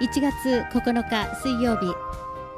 1月9日水曜日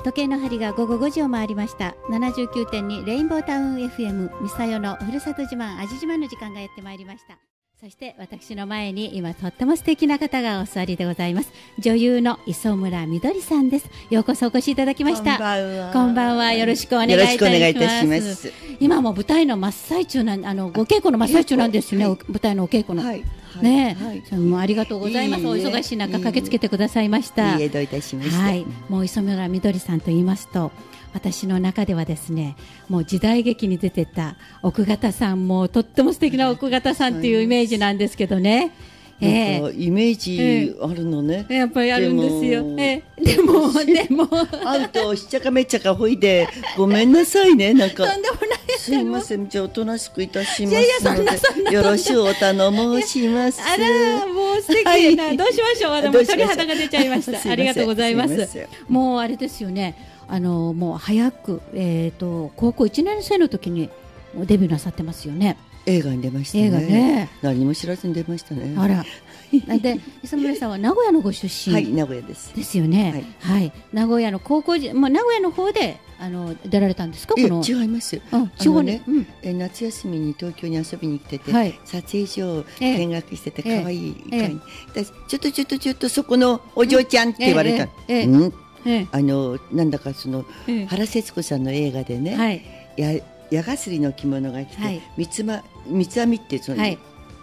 時計の針が午後5時を回りました。79.2レインボータウン FM ミサヨのふるさと自慢味自慢の時間がやってまいりました。そして私の前に今とっても素敵な方がお座りでございます。女優の磯村みどりさんです。ようこそお越しいただきました。こんばんは。こんばんは。よろしくお願いいたします。今も舞台の真っ最中なんあのご稽古の真っ最中なんですね、はい。舞台のお稽古の、はいねえ、はい。もありがとうございます。いいえ。お忙しい中駆けつけてくださいました。いいえどういたしまして。はい、もう磯村みどりさんと言いますと。私の中ではですねもう時代劇に出てた奥方さんもとっても素敵な奥方さんっていうイメージなんですけどね。なんかイメージあるのね、やっぱりあるんですよ。でえでもでも。会うとしっちゃかめっちゃかほいでごめんなさいね。なんかとんでもない。すいません。じゃあおとなしくいたしますのでよろしゅうお頼申します。あらもう素敵な、はい。どうしましょう。でも鳥肌が出ちゃいました。ありがとうございます。もうあれですよねあのもう早くえっ、と高校1年生の時にもうデビューなさってますよね。映画に出ましたね。映画ね。何も知らずに出ましたね。あら。で磯村さんは名古屋のご出身、はい名古屋です。ですよね。はい、名古屋の高校時まあ名古屋の方であの出られたんですか？この。違います。うんあ地方のね、にうん。え夏休みに東京に遊びに来てて、はい。撮影所をええ。見学しててええ可愛いええ。会に、でちょっとちょっとちょっとそこのお嬢ちゃんって言われた、ええ。ええ。うんええ。あのなんだかそのええ。原節子さんの映画でね、はい。や矢がすりの着物が来て、はい。三つま三つ編みってその、はい。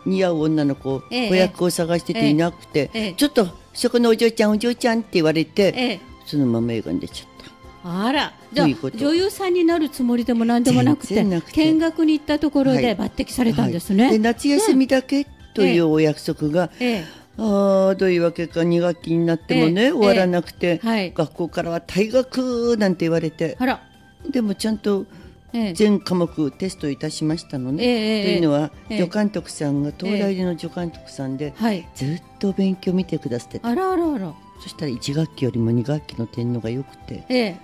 似合う女の子、ええ子役を探してていなくて、ええ。ちょっとそこのお嬢ちゃんお嬢ちゃんって言われて、ええ。そのまま映画に出ちゃった。あら。じゃあどういうこと。女優さんになるつもりでも何でもなくて見学に行ったところはい。で抜擢されたんですね、はい。で夏休みだけといええ。うお約束が、ええ。ああどういうわけか2学期になってもね、ええ終わらなくて、はい。学校からは退学なんて言われてあら。でもちゃんとええ。全科目テストいたしましたのね。ええというのは、ええ。助監督さんが東大の助監督さんで、はい。ずっと勉強見てくださっててあらあらあら。そしたら1学期よりも2学期の点のが良くてええ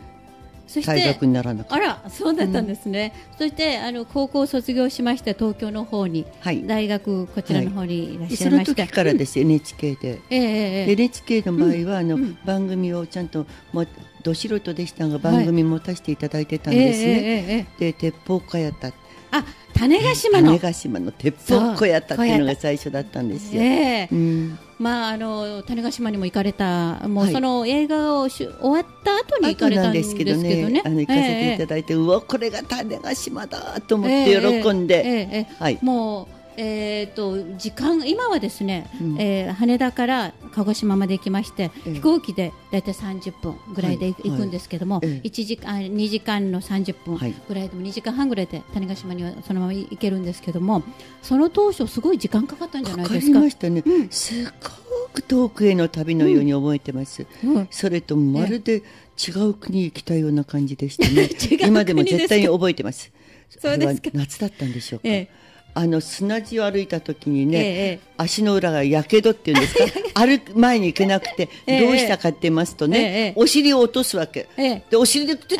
そして退学にならなかあった。らそうだったんですね、そしてあの高校を卒業しまして東京の方に、はい。大学こちらの方にいらっでそのしゃい。ました、時からです、NHK で。ええええええ。NHK の場合は、あのうん。番組をちゃんともど素人でしたが番組持たせていただいてたんですね。ええええええ。で鉄砲小屋たあ種子島の。種子島の鉄砲小屋たっていうのが最初だったんですよ。ええ。うん、まああの種子島にも行かれたもうはい。その映画をし終わった後に行か後れたんんですけけどね。どね、あの行かせていただいて、うわこれが種子島だと思って喜んで、ええ。ええ。ええ。はい。もうえー、と時間今はですね、うん。えー羽田から鹿児島まで行きまして、ええ。飛行機でだいたい30分ぐらいではい。行くんですけども、はいええ。1時間2時間の30分はい。ぐらいでも2時間半ぐらいで種子島にはそのまま行けるんですけどもその当初すごい時間かかったんじゃないかかですか。りましたね、すっごく遠くへの旅のように覚えてます、うん。それとまるで違う国へ行きたいような感じでしたね。今でも絶対に覚えてます。そうですか。夏だったんでしょうか、ええあの砂地を歩いた時にね、ええ足の裏がやけどっていうんですか？歩く前に行けなくてええ。どうしたかって言いますとね、ええお尻を落とすわけ、ええ。でお尻でって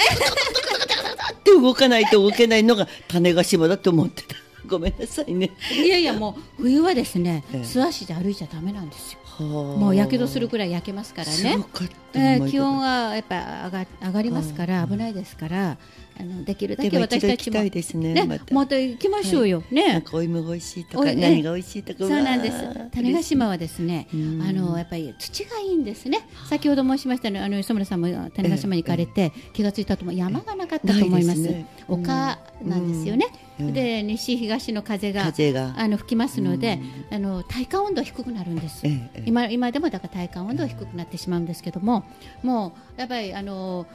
動かないと動けないのが種子島だと思ってたごめんなさいねいやいやもう冬はですね、ええ素足で歩いちゃダメなんですよ。ももうやけどするくらい焼けますからね。えー気温はやっぱ上が上がりますから危ないですから、あのできるだけ私たちも行きたいですねねまた。また行きましょうよ、なんね。かお芋が美味しいとか何が美味しいとかそうなんです。種子島はですね、うん。あのやっぱり土がいいんですね。先ほど申しましたね、あの磯村さんも種子島に行かれて、気がついたと思う山がなかったと思います。すね。丘なんですよね。うん。で西東の風が風が。あの吹きますので、あの体感温度は低くなるんです。ええええ今今でもだから体感温度は低くなってしまうんですけども、もうやっぱりあの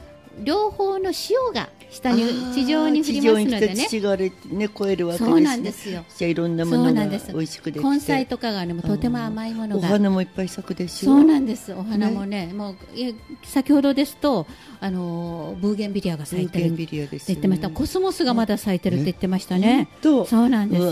両方の潮が下に地上に降りますので地上に来てね。土がね超えるわけですねそうなんですよ。じゃあいろんなものが。美味しくできて根菜とかがねもうとても甘いものおが。花もいっぱい咲くでしょそうなんです。お花もね、もう先ほどですとあのブーゲンビリアが咲いてるブーゲンビリアですよね言ってました。コスモスがまだ咲いてるって言ってましたね。とそうなんです。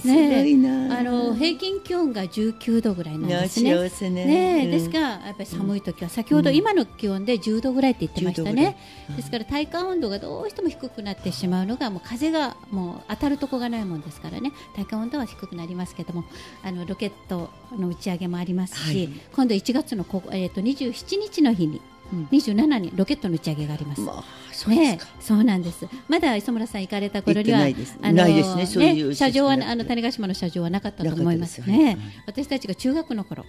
すごねいなあの平均気温が19度ぐらいなんですね。ねねですがやっぱり寒い時は先ほど今の気温で10度ぐらいって言ってました10度ぐらいね。ねですから体感温度がどうしても低くなってしまうのがもう風がもう当たるとこがないもんですからね。体感温度は低くなりますけどもあのロケットの打ち上げもありますし、はい。今度1月のこ、えー、と27日の日に、うん。27にロケットの打ち上げがあります。まあそうねか、、そうなんです。まだ磯村さん行かれた頃には、ないですないですね。そういう車上はあの種子島の車上はなかったと思いますね。はい。私たちが中学の頃。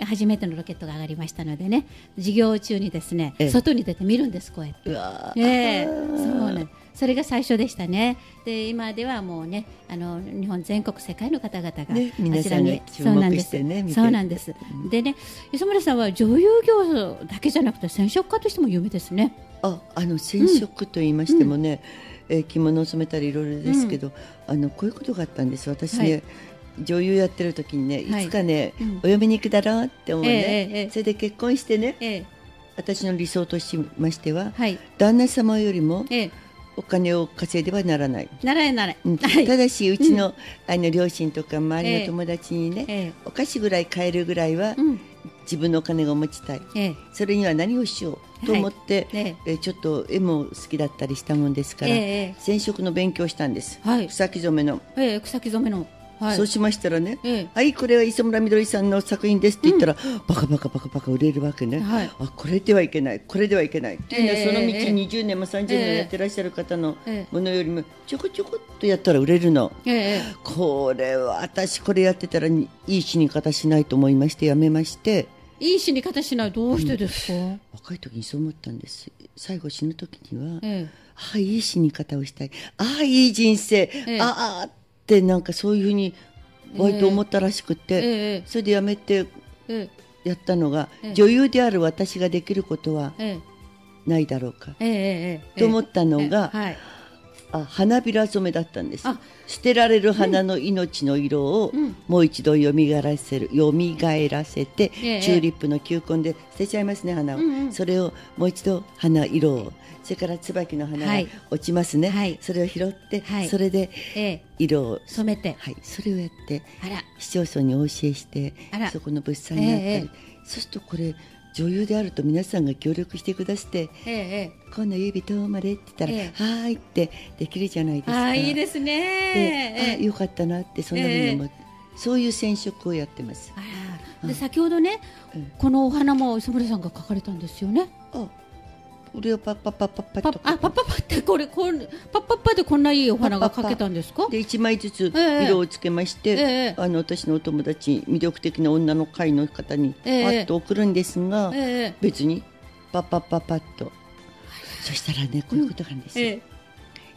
初めてのロケットが上がりましたのでね授業中にですねええ。外に出て見るんですこうやって。うわー。ええ。そうねそれが最初でしたね。で今ではもうねあの日本全国世界の方々がねあちらに、皆さんが注目してねそうなんです。そうなんです。でね磯村さんは女優業だけじゃなくて染色家としても有名ですね。ああの染色と言いましてもね、えー着物を染めたりいろいろですけど、あのこういうことがあったんです。私ね、はい女優やってる時にねはい。いつかね、うん。お嫁に行くだろうって思うね、ええええそれで結婚してねええ。私の理想としましては、はい。旦那様よりもええ。お金を稼いではならない、ならえならえ、うん。はい。ただしうちの,、あの両親とか周りの友達にね、ええ。お菓子ぐらい買えるぐらいは、うん。自分のお金が持ちたい。ええ。それには何をしようと思って、ええ。ーちょっと絵も好きだったりしたもんですから、ええ染色の勉強をしたんです、はい。草木染めの、ええ草木染めのはい。そうしましたらね、ええはいこれは磯村みどりさんの作品ですって言ったら、バカバカバカバカ売れるわけね、はい。あこれではいけない。これではいけないっていうのは、ええその道ええ。20年も30年やってらっしゃる方のええものよりもちょこちょこっとやったら売れるの。えええこれは私これやってたらいい死に方しないと思いましてやめましてえいい死に方しない。どうしてですか、若い時にそう思ったんです。最後死ぬ時には、えああいい死に方をしたい。ああいい人生、え。ああってなんかそういうふうに割と思ったらしくて、ええそれでやめてええ。やったのが、ええ。女優である私ができることはえないだろうか、えええええと思ったのがあ花びら染めだったんです。あ。捨てられる花の命の色をうん。もう一度蘇らせる蘇らせて、ええチューリップの球根で捨てちゃいますね花を、それをもう一度花色をそれから椿の花がはい。落ちますね、はい。それを拾って、はい。それでええ。色を染めてはい、それをやって市町村にお教えしてそこの物産になったり、ええそうするとこれ女優であると皆さんが協力してくださってえええ「今度指どうまで」って言ったら「ええはーい」ってできるじゃないですか。えああいいですでねええ。あよかったなってそんなふうに思って、そういう染色をやってます。で先ほどねうん。このお花も磯村さんが描かれたんですよね。あこれをパッパッパッパッパパッとあパッパッパってこれこんパッパッパでこんないいお花が描けたんですかで1枚ずつええ色をつけまして、ええあの私のお友達魅力的な女の会の方にパええッと送るんですが、ええ別にパッパッパッパッとそしたらねこういうことがあるんですよ、ええ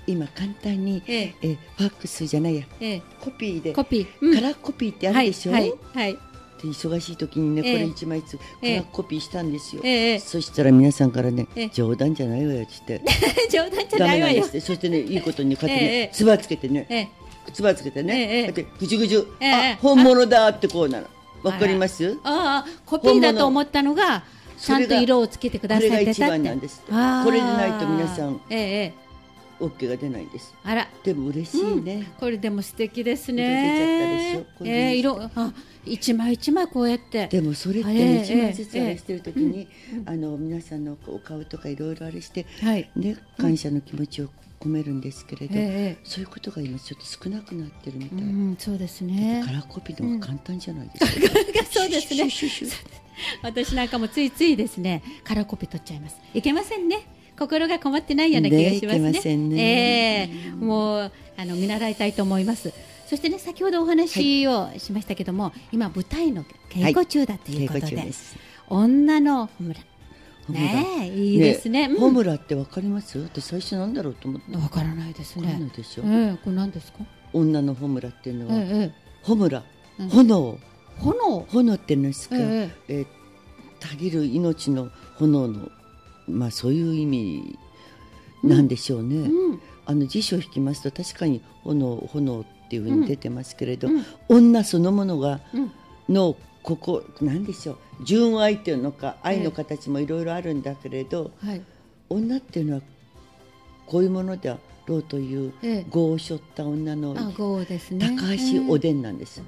今簡単に、えええファックスじゃないやええコピーでコピー、うんカラーコピーってあるでしょ、はいはいで忙しい時にね、ええ。これ1枚ずつコピーしたんですよ、ええそしたら皆さんからねええ。冗談じゃないわよって。冗談じゃダないわよ。そしてねいいことにこうやってええ。ねつばつけてねええ。つばつけてね、えてぐじゅぐじゅ、ええ。あ本物だってこうなのわかります？ああコピーだと思ったのがちゃんと色をつけてくださってたって。これが一番なんです。これでないと皆さんええええ。OK が出ないんです。あら。でも嬉しいね、これでも素敵です色出ちゃねったでしょ。ええ色あ一枚一枚こうやって。でもそれって一枚ずつええあれしてる時に、あの皆さんのお顔とかいろいろあれして、はい。ね、感謝の気持ちを込めるんですけれど、ええそういうことが今ちょっと少なくなってるみたい、うんそうですね。カラーコピーの方が簡単じゃないですか、そうですね。私なんかもついついですねカラーコピー取っちゃいます。いけませんね。心がこもってないような気がしますね。ね。ええ。もうあの見習いたいと思いますそしてね先ほどお話をしましたけども、今舞台の稽古中だという稽ことで,、古中です。女のホムラホムラねえいいですね。うん。ホムラってわかります？私最初なんだろうと思ったわからないですわかんないねでしょ、ええこれ何ですか、女のホムラっていうのは、ホムラ、うん。炎。え炎？炎って言うんですか、ええーたぎる命の炎のまあそういう意味なんでしょうね、あの辞書を引きますと確かに炎炎っていうふうに出てますけれど、うん。女そのものがうん。のここなんでしょう純愛っていうのか愛の形もいろいろあるんだけれど、はい。女っていうのはこういうものであろうというええ。業を背負った女のあ号ですね。高橋おででんなんです、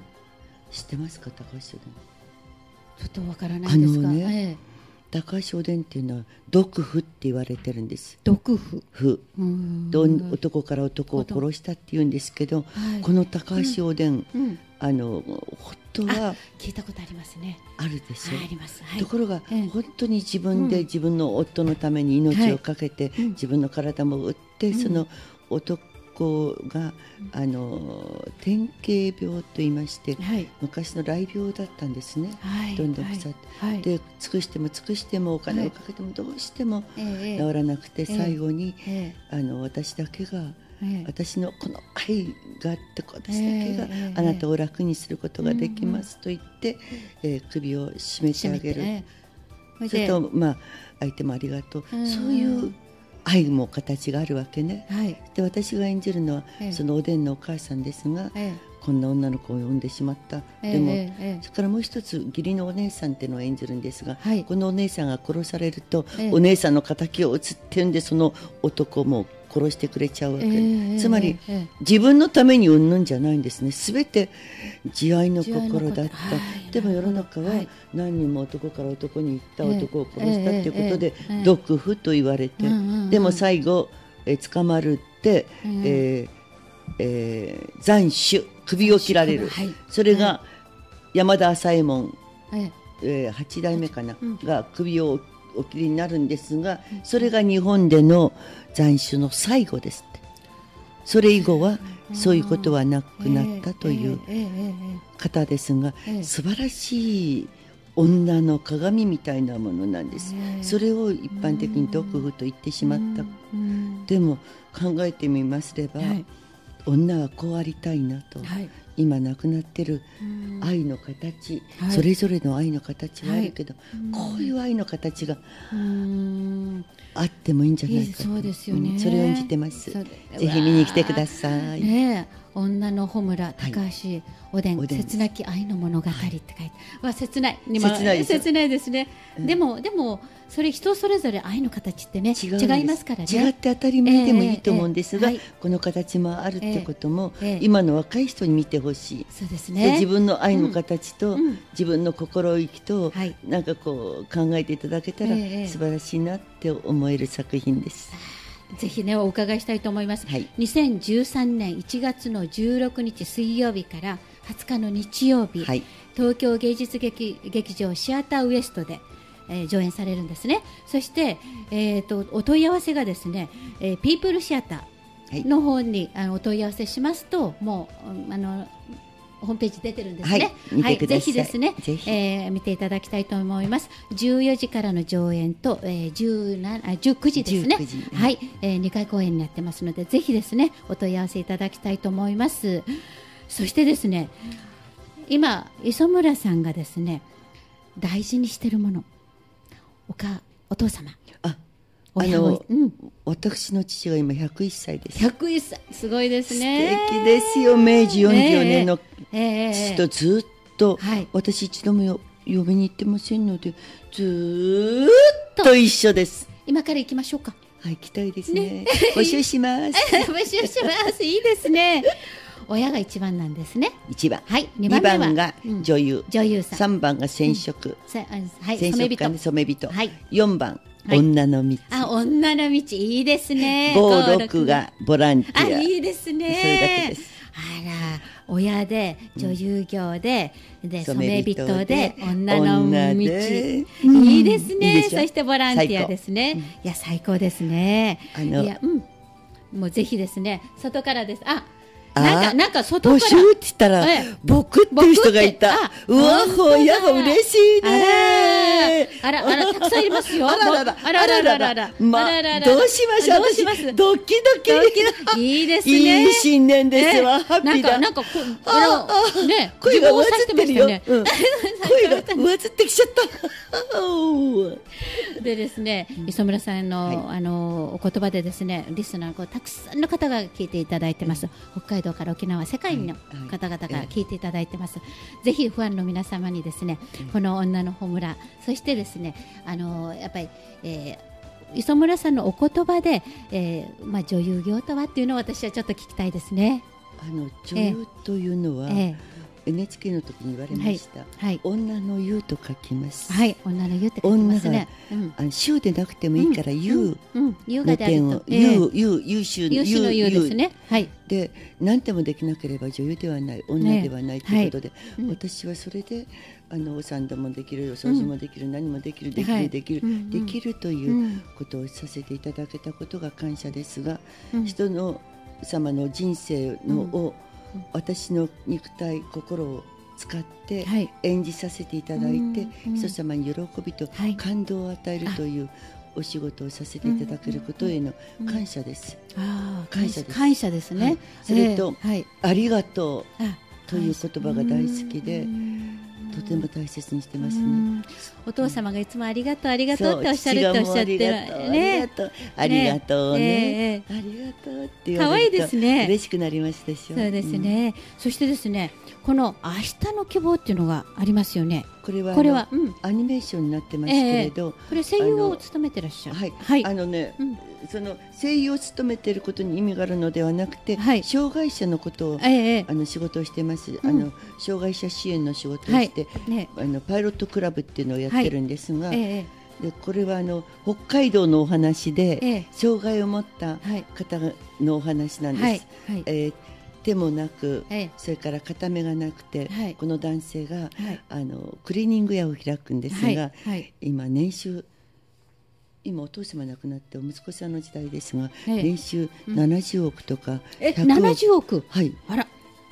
知ってますか高橋おでん。ちょっとわからないですが、あのねえ高橋おでんっていうのは毒婦って言われてるんです。毒婦。婦。男から男を殺したって言うんですけど、はい。この高橋おでん、うん。あの本当は聞いたことありますね。あるでしょ？はいところが、ええ。本当に自分うん。で自分の夫のために命を懸けて、うん。自分の体も売って、うん。その男が、あの典型病と言いましてはい。昔の雷病だったんですね。はい。どんどん腐って、はい。はい。で尽くしても尽くしてもお金をかけてもどうしてもええ。治らなくて、最後に、えあの私だけが私のこの愛があって私だけがええ。あなたを楽にすることができますと言って、えー首を絞めてあげる、ええ。それとまあ相手もありがとう、うん。そういう愛も形があるわけね。はい。で私が演じるのは、ええ。そのおでんのお母さんですが、えこんな女の子を産んでしまった、えでも、それからもう一つ義理のお姉さんっていうのを演じるんですが、はい。このお姉さんが殺されると、ええ。お姉さんの敵を撃つっていうんでその男も殺してくれちゃうわけ、ええつまり、ええええ。自分のために産むんじゃないんですね。すべて慈愛の心だった、でも世の中ははい。何人も男から男に行ったええ男を殺したっていうことで、毒婦と言われて、うんうんうん。でも最後、えー捕まるって、うん。えーえー斬首首を切られる、はい。それが山田朝右衛門、ええ。えー、8代目かな、うん。が首をお切りになるんですが、それが日本での斬首の最後ですって。それ以後はそういうことはなくなったという方ですが、ええ。素晴らしい女の鏡みたいなものなんです、ええ。それを一般的に毒婦と言ってしまった、うん。でも考えてみますれば、はい。女はこうありたいなと、はい今亡くなってるうん。愛の形、はい。それぞれの愛の形はあるけど、うんこういう愛の形がうん。あってもいいんじゃないかと。いいそうですよね。んそれを演じてます。ぜひ見に来てください、ねえ女の穂村高橋おでん、おでん切なき愛の物語って書いて、わ切ない。切ないです。切ないですね、うん。でもでもそれ人それぞれ愛の形ってね違いますからね。違って当たり前でもいいと思うんですが、ええええはいこの形もあるってことも、ええええ。今の若い人に見てほしい、そうですでね。自分の愛の形と、うんうん。自分の心意気と、はい。なんかこう考えていただけたら、素晴らしいなって思える作品です。ぜひねお伺いしたいと思います、はい。2013年1月の16日水曜日から20日の日曜日、はい、東京芸術劇劇場シアターウエストで、えー上演されるんですね。そして、えー、とお問い合わせがですね、えーピープルシアタはい。ーの方にあのお問い合わせしますともううんあのホームページ出てるんですね。はいぜひですね、ぜひえー見ていただきたいと思います。14時からの上演と、えー、17あ19時ですね。19時はい、えー、2回公演になってますので、ぜひですね、お問い合わせいただきたいと思います。そしてですね、今磯村さんがですね、大事にしてるもの、おかお父様、ああの、うん、私の父が今101歳です。101歳、すごいです素ね。敵ですよ明治44年のとずっと、はい私一度もよ呼びに行ってませんのでずーっと一緒です。今から行きましょうか。はい、行きたいですね。募集します。募集します。いいですね。親が一番なんですね。一番。はい、二二番目は番がうん女優。女優さん。三番が染色。さあはい、染色家。ね染人。はい四番、はい女の道。あ、女の道いいですね。五六がボランテあ、ィア。いいですね。それだけです。あら、親で女優業で、で染染人で女の女道。でいいですねいいでしょ？そしてボランティアですね。いや最高ですね。あのいやうん。もうぜひですね外からです。あ、あなんかなんか外から。募集って言ったら、ええ僕っていう人がいた。うわ、ほやが嬉しいね。あらあらたくさんいますよ。あららら、あらららららまあどうしましょう。どうします？私ドキドキ。いいですねいい新年ですわ。ねハッピーだ。なんかなんかこああのね声が上自ずってるよ。声が上ずってきちゃった。でですね、磯村さんの、はいあのお言葉でですねリスナーのこうたくさんの方が聞いていただいてます、北海道から沖縄世界のはい方々が聞いていただいてます、ぜひファンの皆様にですね、この女の穂村そしてですねあのやっぱり、えー磯村さんのお言葉で、えーまあ、女優業とはっていうのを私はちょっと聞きたいですね。あの女優というのは、え NHK の時に言われました、はい女の湯と書きます、はい女の湯って書きますね。うん。あの州でなくてもいいから湯う。ん湯のがである点を。とええ。湯湯優秀優秀ですね。はい。で何でもできなければ女優ではない女ではないということで、うん。私はそれであのお産もできるお掃除もできる、何もできるできる、はいできる、うんうん。できるとういうん。ことをさせていただけたことが感謝ですが、うん。人の様の人生のを、うん私の肉体心を使ってはい。演じさせていただいて、人様に喜びとはい。感動を与えるというお仕事をさせていただけることへの感謝です。ああ感謝です。感謝ですね、はい。それとありがとうあという言葉が大好きでうんとても大切にしてますね。うん。お父様がいつもありがとうありがとうっておっしゃるっておっしゃってね。がとうありがとうね。ありがとうって可愛いですね。嬉しくなりますでしょ。そうですね、そしてですねこの明日の希望っていうのがありますよね。うんこれはこれは、うん、アニメーションになってますけれど、これ声優を務めてらっしゃる。はい、はい。あのね、うん。その声優を務めていることに意味があるのではなくて、はい。障害者のことをええええ。あの仕事をしてます、ん。あの障害者支援の仕事をはい。して、ね。あのパイロットクラブっていうのをやってるんですが、ええ。でこれはあの北海道のお話で、ええ。障害を持ったはい。方のお話なんです。はい。はい。えー手もなく、ええ。それから片目がなくて、はい。この男性が、はい。あのクリーニング屋を開くんですが、はい。はい。今年収今お父様亡くなってお息子さんの時代ですが、ええ。年収70億とか、え100億。70億？はい。あら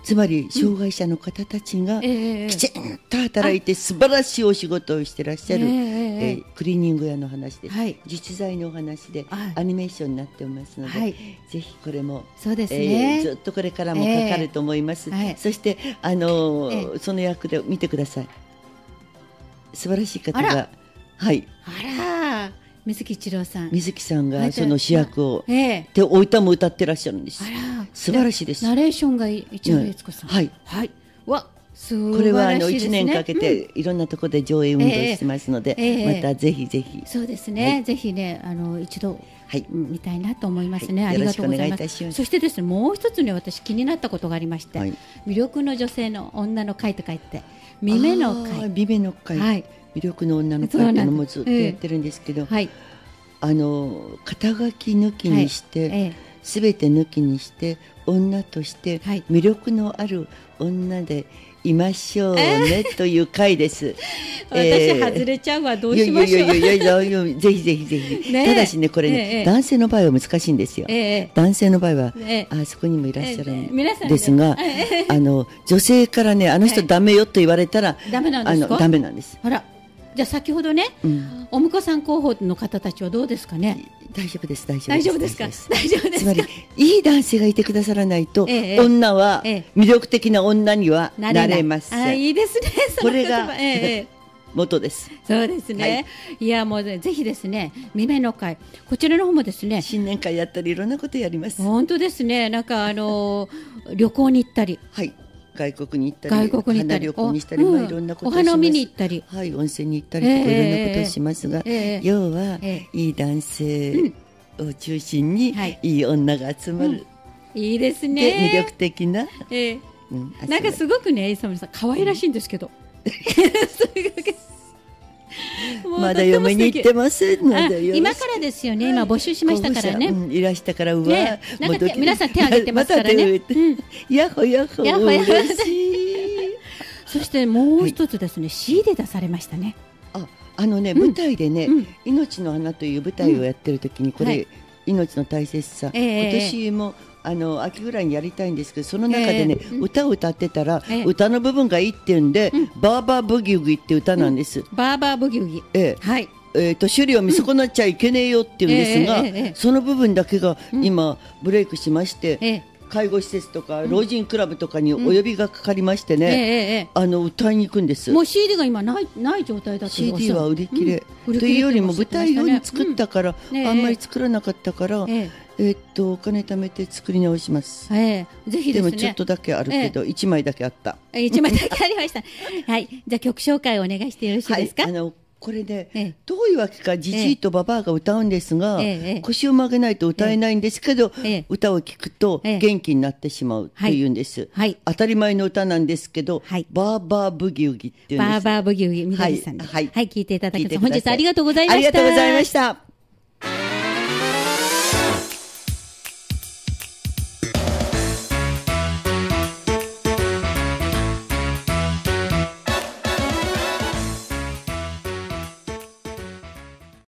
つまり障害者の方たちがええええ。きちんと働いて素晴らしいお仕事をしてらっしゃる、えええええークリーニング屋の話です、はい。実在のお話ではい。アニメーションになっておりますので、はい。ぜひこれもそうですえね、ーずっとこれからもかかると思います、ええ。はいそしてあのーえその役で見てください。素晴らしい方あがら。はい。あら水木一郎さん。水木さんはいがその主役をええ。でお歌も歌ってらっしゃるんです。素晴らしいです。ナレーションが市原悦子さん、はい。はい。わ素晴らしいこれはあのですね1年かけうんていろんなところで上映運動してますので、ええ。ええ。またぜひぜひ。そうですね、はい。ぜひねあの一度見たいなと思いますね、はい。ありがとうございます。そしてですねもう一つね私気になったことがありまして、はい。魅力の女性の女の会と書いて見目の会。美目の会、はい魅力の女のそうなんです会っていうのもずっとやってるんですけど、はいあの肩書き抜きにして、ええすべて抜きにして女としてはい魅力のある女でいましょうね、という回です。私外れちゃうわ、どうしましょういやいやいやいやぜひぜひぜひ。ただしねこれね、ええ男性の場合は難しいんですよ。ええ男性の場合は、ええあそこにもいらっしゃるええんですが、あの女性からねあの人はいダメよと言われたら、ダメなんですかあのダメなんです。あらじゃあ先ほどね、うん。お婿さん候補の方たちはどうですかね？大丈夫です大丈夫です大丈夫ですか？大丈夫です。つまりかいい男性がいてくださらないと、ええ女はええ。魅力的な女にはなれません、あいいですね。これがええええ。元です。そうですね、い、やもうねぜひですね未明の会こちらの方もですね新年会やったりいろんなことやります。本当ですね。なんかあのー旅行に行ったり。はい外国に行ったり外国に行ったり。花旅行にしたり、おまあ、いろんなことおをします。花見に行ったり。はい温泉に行ったりとか、ええいろんなことをしますが、ええ要は、えいい男性を中心に、はい。い、い女が集まる、いいですでね魅力的な、ええ。うん、なんかすごくね、磯村さん、可愛らしいんですけど。まだ嫁に行ってまませんのあで今からですよね、今募集しましたからね。うんいらしたからうわ、ねなんか皆さん手挙げてますからね。また手を挙げてヤッホヤッホヤッホヤッホ嬉しい。そしてもう一つですね、CD 出されましたね。ああのね、うん。舞台でね、うん。命の花という舞台をやってる時にこれ、はい命の大切さ、ええ今年もあの秋ぐらいにやりたいんですけどその中でね、ええうん。歌を歌ってたら、ええ。歌の部分がいいっていうんで、バーバーブギウギって歌なんです。バーバーブギウギ。ええ。はい。えー、とを見損なっちゃいけねえよって言うんですが、ええええええ。その部分だけが今、ブレイクしまして、ええ介護施設とか老人クラブとかにお呼びがかかりましてね、ええええあの歌いに行くんです。もう CD が今ないない状態だっていうのが CD は売り切れ、うん売り切れというよりも舞台用に作ったから、うんええあんまり作らなかったから、ええーっとお金貯めて作り直します。ええぜひでね。もちょっとだけあるけど、一枚だけあった。え一枚だけありました。はい。じゃあ曲紹介をお願いしてよろしいですか？はい、あのこれで、ええ。どういうわけかじじいとばばあが歌うんですが、え腰を曲げないと歌えないんですけど、ええ。歌を聴くとええ。元気になってしまうっていうんです、はい。はい。当たり前の歌なんですけど、はい。バーバーブギウギっていうんです。バーバーブギウギ、みどりさんで。はい。はい。はい、聞いていただきます。聞いてください。本日ありがとうございました。ありがとうございました